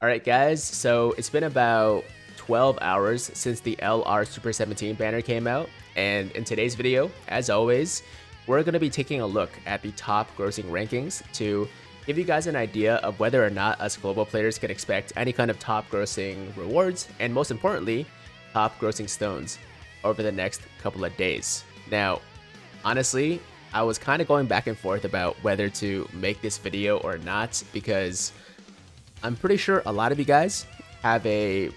Alright guys, so it's been about 12 hours since the LR Super 17 banner came out, and in today's video, as always, we're going to be taking a look at the top grossing rankings to give you guys an idea of whether or not us global players can expect any kind of top grossing rewards, and most importantly, top grossing stones over the next couple of days. Now, honestly, I was kind of going back and forth about whether to make this video or not because I'm pretty sure a lot of you guys have a,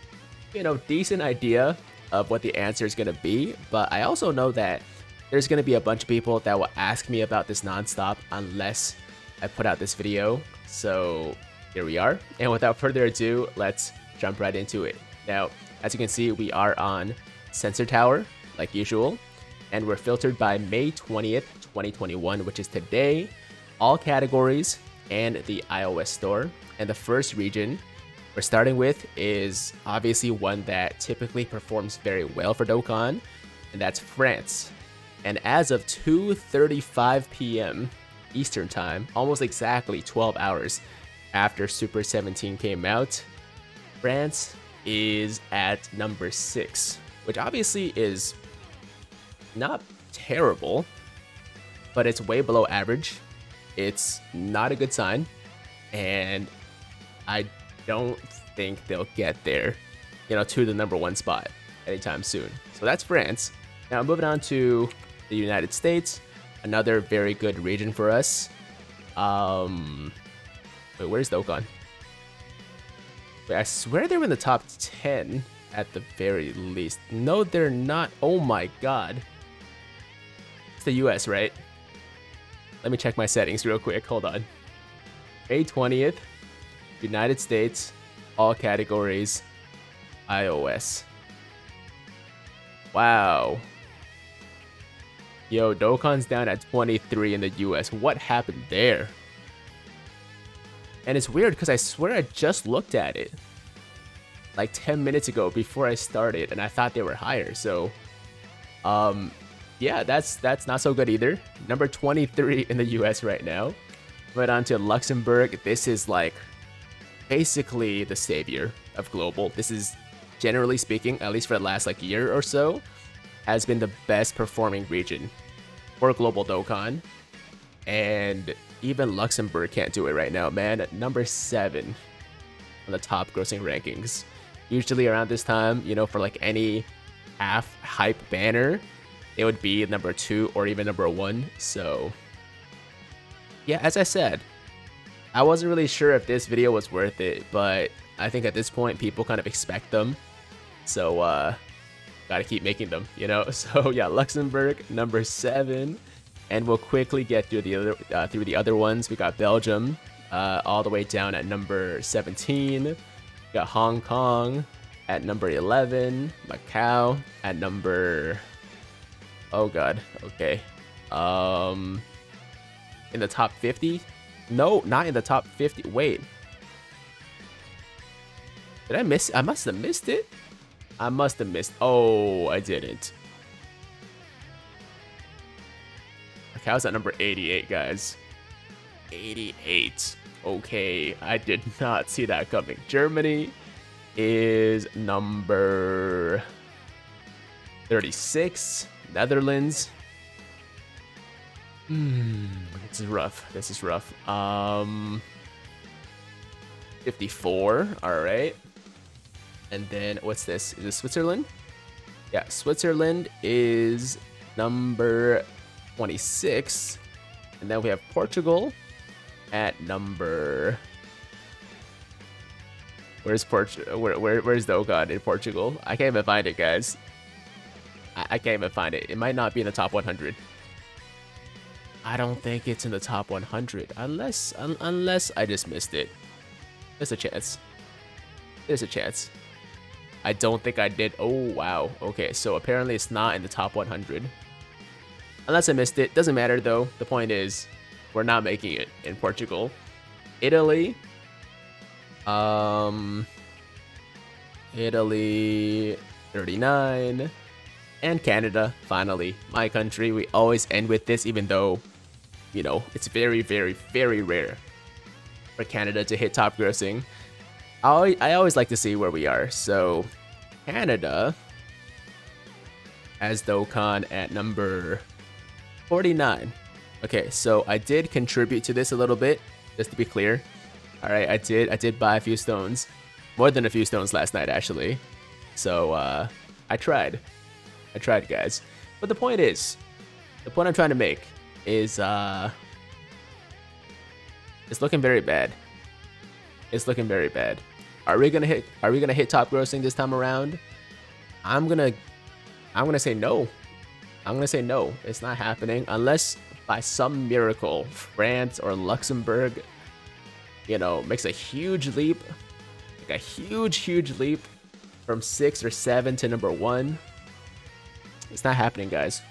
you know, decent idea of what the answer is going to be, but I also know that there's going to be a bunch of people that will ask me about this nonstop unless I put out this video. So here we are. And without further ado, let's jump right into it. Now, as you can see, we are on Sensor Tower, like usual, and we're filtered by May 20th, 2021, which is today, all categories, and the iOS store. And the first region we're starting with is obviously one that typically performs very well for Dokkan, and that's France. And as of 2:35 p.m. Eastern Time, almost exactly 12 hours after Super 17 came out, France is at number 6, which obviously is not terrible, but it's way below average. It's not a good sign, and I don't think they'll get there, you know, to the number one spot anytime soon. So that's France. Now moving on to the United States, another very good region for us. Um, wait, where's the Dokkan? Wait, I swear they were in the top 10 at the very least. No, they're not. Oh my god. It's the US, right? Let me check my settings real quick. Hold on. May 20th, United States, all categories, iOS. Wow. Yo, Dokkan's down at 23 in the US. What happened there? And it's weird because I swear I just looked at it like 10 minutes ago before I started and I thought they were higher. So, um, yeah, that's that's not so good either. Number 23 in the US right now. But on to Luxembourg. This is like basically the savior of global. This is generally speaking, at least for the last like year or so, has been the best performing region for global Dokkan. And even Luxembourg can't do it right now, man. Number seven on the top grossing rankings. Usually around this time, you know, for like any half hype banner, it would be number two or even number one. So, yeah, as I said, I wasn't really sure if this video was worth it, but I think at this point people kind of expect them. So uh gotta keep making them, you know? So yeah, Luxembourg, number seven. And we'll quickly get through the other uh, through the other ones. We got Belgium, uh, all the way down at number 17. We got Hong Kong at number 11. Macau at number Oh god, okay. Um in the top 50, no, not in the top 50. Wait. Did I miss? I must have missed it. I must have missed. Oh, I didn't. Okay, I was at number 88, guys. 88. Okay, I did not see that coming. Germany is number 36. Netherlands Hmm, this is rough. This is rough. Um, 54. All right. And then what's this? Is it Switzerland? Yeah, Switzerland is number 26. And then we have Portugal at number. Where's Portugal? Where, where, where's the oh god in Portugal? I can't even find it, guys. I, I can't even find it. It might not be in the top 100. I don't think it's in the top 100 unless un unless I just missed it. There's a chance. There's a chance. I don't think I did. Oh, wow. Okay, so apparently it's not in the top 100. Unless I missed it. Doesn't matter, though. The point is, we're not making it in Portugal. Italy. Um... Italy... 39. And Canada, finally. My country. We always end with this, even though you know, it's very, very, very rare for Canada to hit top grossing. I, always like to see where we are. So, Canada has Dokkan at number 49. Okay, so I did contribute to this a little bit, just to be clear. All right, I did I did buy a few stones, more than a few stones last night actually. So uh, I tried, I tried, guys. But the point is, the point I'm trying to make is uh, it's looking very bad. It's looking very bad. Are we gonna hit? Are we gonna hit top grossing this time around? I'm gonna, I'm gonna say no. I'm gonna say no. It's not happening unless by some miracle France or Luxembourg, you know, makes a huge leap, like a huge, huge leap from six or seven to number one. It's not happening, guys.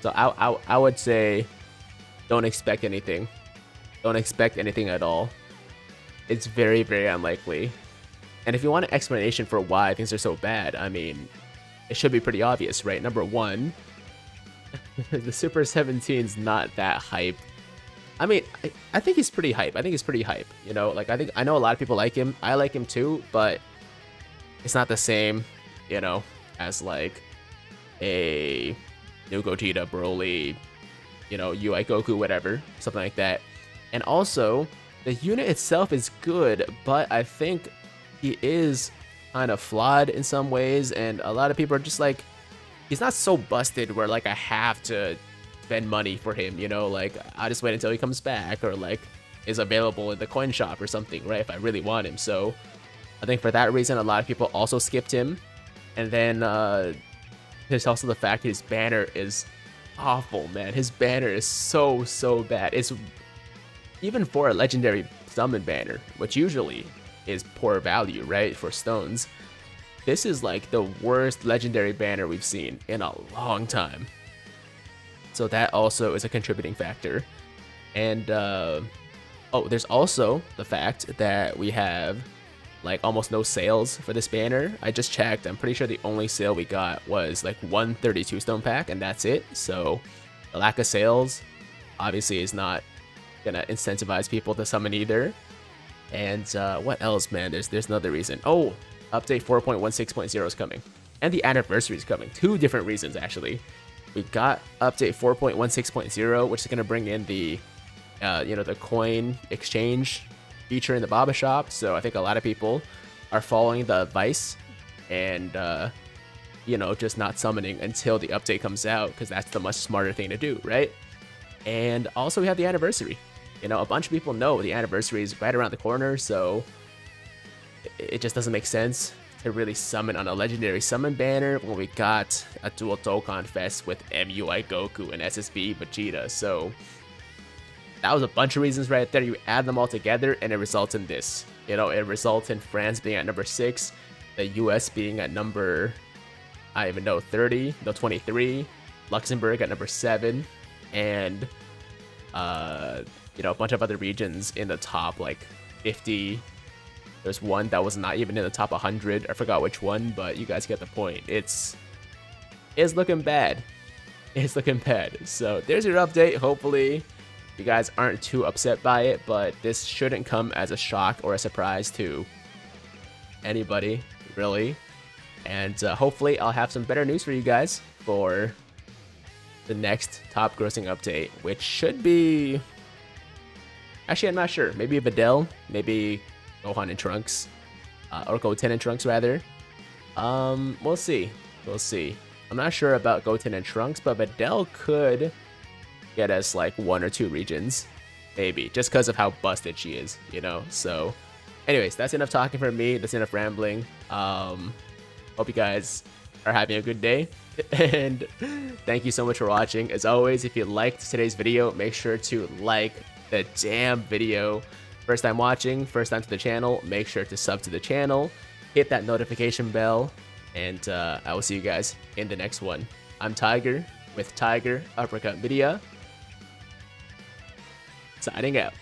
So I, I, I would say, don't expect anything. Don't expect anything at all. It's very, very unlikely. And if you want an explanation for why things are so bad, I mean, it should be pretty obvious, right? Number one, the Super 17's not that hype. I mean, I, I think he's pretty hype. I think he's pretty hype. You know, like I think I know a lot of people like him. I like him too, but it's not the same, you know, as like a new Gogeta, Broly, you know, UI Goku, whatever, something like that. And also, the unit itself is good, but I think he is kind of flawed in some ways, and a lot of people are just like, he's not so busted where like I have to spend money for him, you know, like I just wait until he comes back or like is available in the coin shop or something, right? If I really want him. So I think for that reason, a lot of people also skipped him. And then uh, there's also the fact his banner is awful, man. His banner is so, so bad. It's even for a legendary summon banner, which usually is poor value, right, for stones. This is like the worst legendary banner we've seen in a long time. So that also is a contributing factor. And, uh, oh, there's also the fact that we have like almost no sales for this banner. I just checked. I'm pretty sure the only sale we got was like 132 stone pack and that's it. So the lack of sales obviously is not gonna incentivize people to summon either. And uh, what else, man? There's there's another reason. Oh, update 4.16.0 is coming, and the anniversary is coming. Two different reasons actually. We got update 4.16.0, which is gonna bring in the, uh, you know, the coin exchange feature in the Baba shop. So I think a lot of people are following the advice and, uh, you know, just not summoning until the update comes out because that's the much smarter thing to do, right? And also we have the anniversary. You know, a bunch of people know the anniversary is right around the corner, so it just doesn't make sense to really summon on a legendary summon banner when we got a dual Dokkan Fest with MUI Goku and SSB Vegeta. So that was a bunch of reasons right there. You add them all together and it results in this. You know, it results in France being at number 6, the US being at number, I even know, 30, no, 23, Luxembourg at number 7, and uh, you know, a bunch of other regions in the top like 50. There's one that was not even in the top 100. I forgot which one, but you guys get the point. It's it's looking bad. It's looking bad. So there's your update. Hopefully you guys aren't too upset by it, but this shouldn't come as a shock or a surprise to anybody, really. And uh, hopefully I'll have some better news for you guys for the next top grossing update, which should be Actually, I'm not sure. Maybe Videl, maybe Gohan and Trunks, uh, or Goten and Trunks rather. Um, we'll see. We'll see. I'm not sure about Goten and Trunks, but Videl could get us like one or two regions, maybe, just because of how busted she is, you know. So, anyways, that's enough talking for me. That's enough rambling. Um, hope you guys are having a good day. and thank you so much for watching. As always, if you liked today's video, make sure to like, the damn video. First time watching, first time to the channel, make sure to sub to the channel, hit that notification bell, and uh, I will see you guys in the next one. I'm Tiger with Tiger Uppercut Media, signing out.